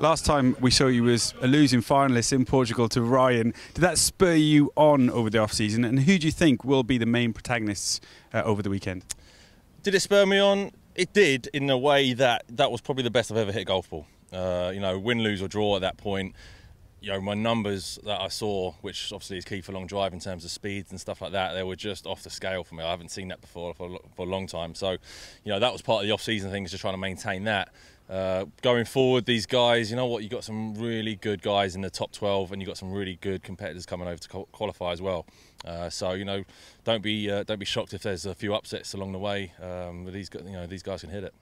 Last time we saw you was a losing finalist in Portugal to Ryan. Did that spur you on over the off season? And who do you think will be the main protagonists uh, over the weekend? Did it spur me on? It did in a way that that was probably the best I've ever hit a golf ball. Uh, you know, win, lose or draw at that point. You know, my numbers that I saw, which obviously is key for long drive in terms of speeds and stuff like that, they were just off the scale for me. I haven't seen that before for, for a long time. So, you know, that was part of the off-season thing, just trying to maintain that. Uh, going forward, these guys, you know what, you've got some really good guys in the top 12 and you've got some really good competitors coming over to qualify as well. Uh, so, you know, don't be uh, don't be shocked if there's a few upsets along the way. Um, these, you know, these guys can hit it.